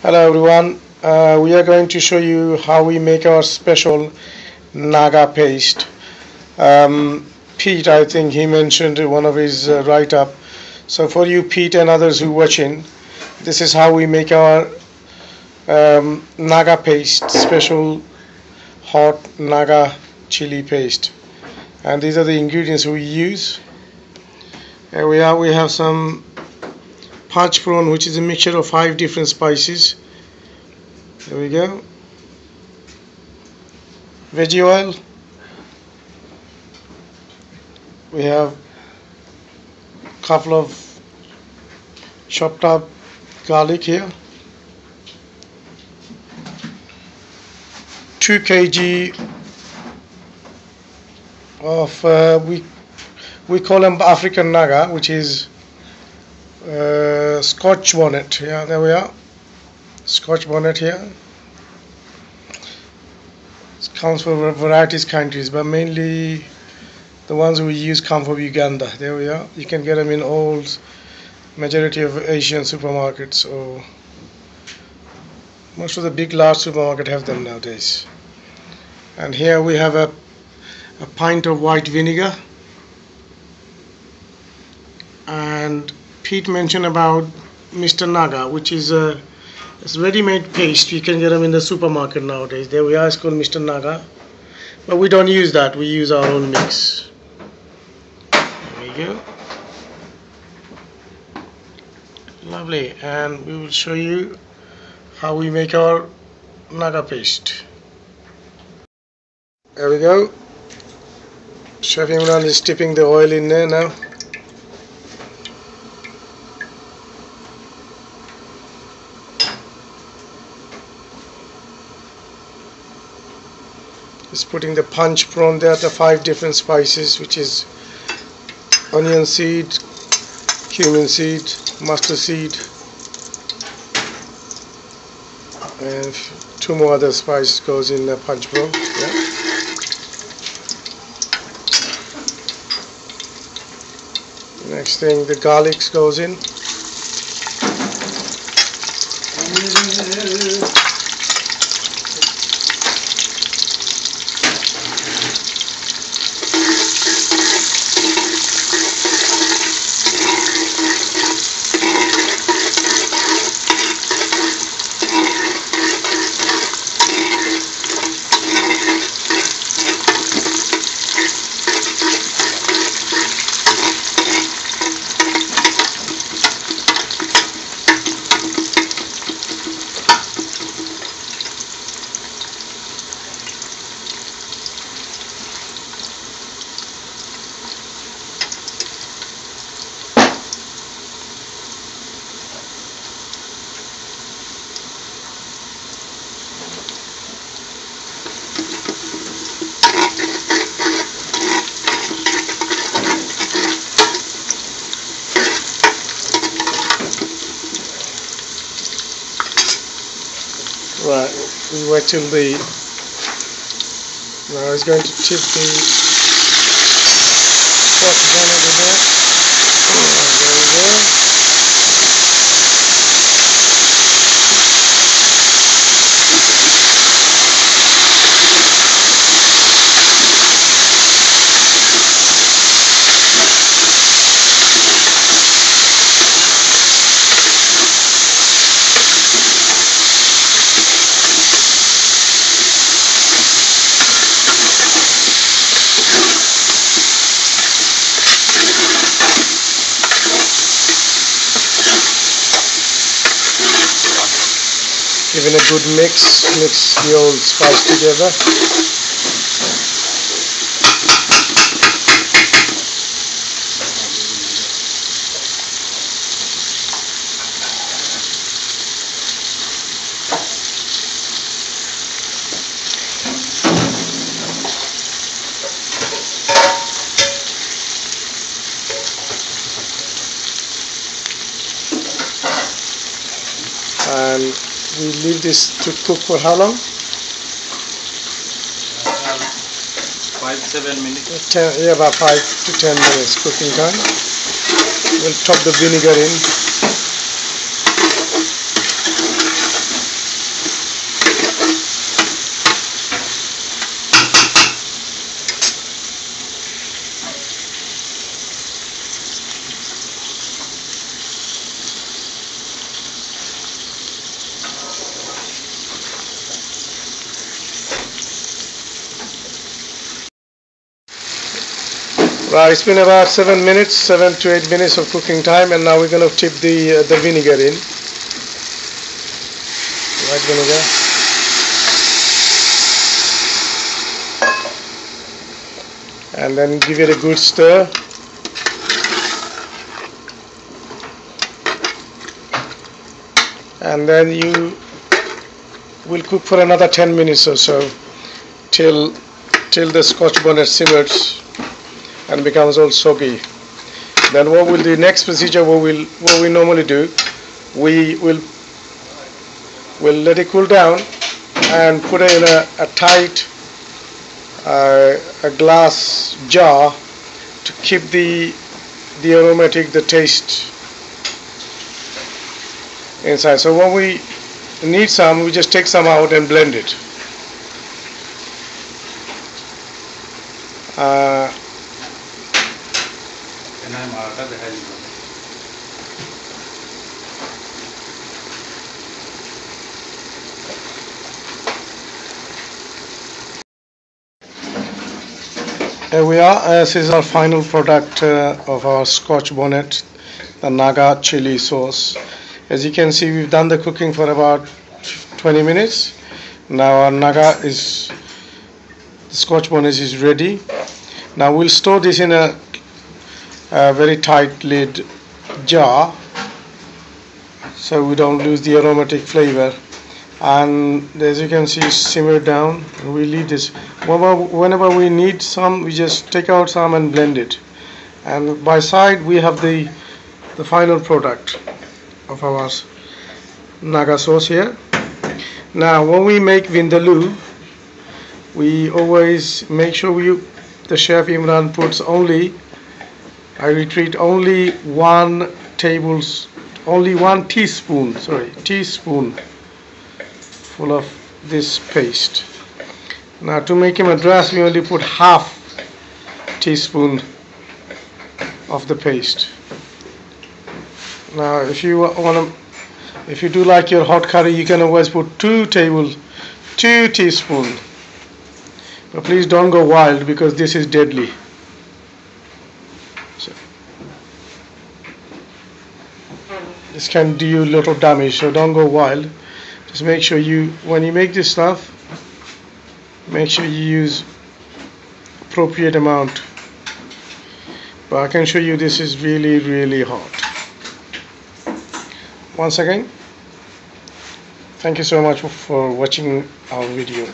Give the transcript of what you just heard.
Hello everyone, uh, we are going to show you how we make our special Naga paste. Um, Pete, I think he mentioned one of his uh, write-up. So for you Pete and others who watching, this is how we make our um, Naga paste, special hot Naga chili paste. And these are the ingredients we use. Here we are, we have some Panch Phoron which is a mixture of five different spices. There we go. Veggie oil. We have a couple of chopped up garlic here. 2 kg of uh, we we call them African Naga which is uh, Scotch bonnet. Yeah, there we are. Scotch bonnet here. It comes from varieties countries, but mainly the ones we use come from Uganda. There we are. You can get them in all majority of Asian supermarkets or most of the big large supermarket have them nowadays. And here we have a, a pint of white vinegar and Pete mentioned about Mr. Naga, which is a it's ready-made paste. You can get them in the supermarket nowadays. There we are. It's called Mr. Naga, but we don't use that. We use our own mix. There we go. Lovely, and we will show you how we make our Naga paste. There we go. Chef Imran is tipping the oil in there now. Is putting the Panch Phoron there the five different spices which is onion seed cumin seed mustard seed and two more other spices goes in the Panch Phoron yeah. next thing the garlic goes in we wait till the. Now he's going to tip the pot down over there. there we go. Giving a good mix, mix the old spice together. and we leave this to cook for how long? Um, five, seven minutes. Uh, ten, yeah, about five to ten minutes cooking time. We'll top the vinegar in. Right, it's been about seven minutes, seven to eight minutes of cooking time, and now we're going to tip the uh, the vinegar in. White vinegar. And then give it a good stir. And then you will cook for another 10 minutes or so till till the scotch bonnet simmers and becomes all soggy. Then what will the next procedure what we'll what we normally do, we will we'll let it cool down and put it in a, a tight uh, a glass jar to keep the the aromatic the taste inside. So when we need some, we just take some out and blend it. Uh, Here we are. Uh, this is our final product uh, of our Scotch bonnet, the Naga chili sauce. As you can see, we've done the cooking for about 20 minutes. Now our Naga is, the Scotch bonnet is ready. Now we'll store this in a, a very tight lid jar so we don't lose the aromatic flavor and as you can see simmer down. We leave this. Whenever, whenever we need some we just take out some and blend it. And by side we have the the final product of our naga sauce here. Now when we make vindaloo we always make sure we the chef Imran puts only I retreat only one tables only one teaspoon sorry teaspoon full of this paste. Now to make a madras we only put half teaspoon of the paste. Now if you want to if you do like your hot curry you can always put two table two teaspoon but please don't go wild because this is deadly. So, this can do you a lot of damage so don't go wild just make sure you when you make this stuff make sure you use appropriate amount. But I can show you this is really really hot. Once again thank you so much for watching our video